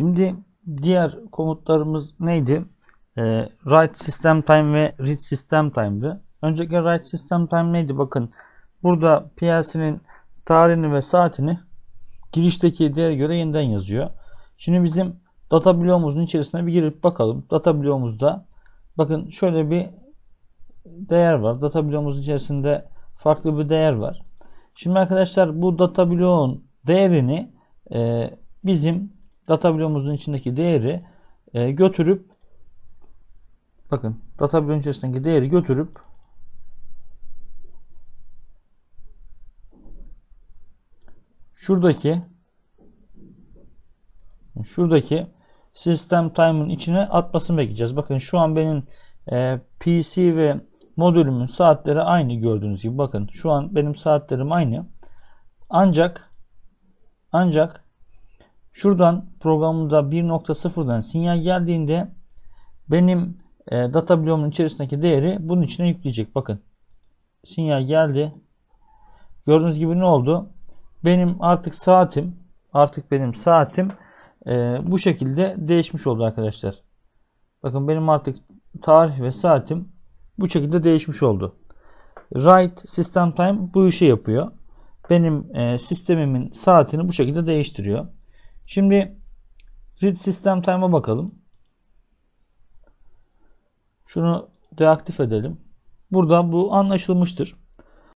Şimdi diğer komutlarımız neydi? Ee, write system time ve read system time'dı. Öncelikle write system time neydi? Bakın burada PLC'nin tarihini ve saatini girişteki değere göre yeniden yazıyor. Şimdi bizim data bloğumuzun içerisine bir girip bakalım. Data bloğumuzda bakın şöyle bir değer var. Data bloğumuzun içerisinde farklı bir değer var. Şimdi arkadaşlar bu data bloğun değerini e, bizim data bloğumuzun içindeki değeri e, götürüp bakın data bloğun içerisindeki değeri götürüp şuradaki şuradaki sistem time'ın içine atmasını bekleyeceğiz. Bakın şu an benim e, PC ve modülümün saatleri aynı gördüğünüz gibi. Bakın şu an benim saatlerim aynı. Ancak ancak şuradan programımda 1.0'dan sinyal geldiğinde benim e, data bloğumun içerisindeki değeri bunun içine yükleyecek. Bakın sinyal geldi. Gördüğünüz gibi ne oldu? Benim artık saatim artık benim saatim e, bu şekilde değişmiş oldu arkadaşlar. Bakın benim artık tarih ve saatim bu şekilde değişmiş oldu. Write System Time bu işi yapıyor. Benim e, sistemimin saatini bu şekilde değiştiriyor. Şimdi Read System Time'a bakalım. Şunu deaktif edelim. Burada bu anlaşılmıştır.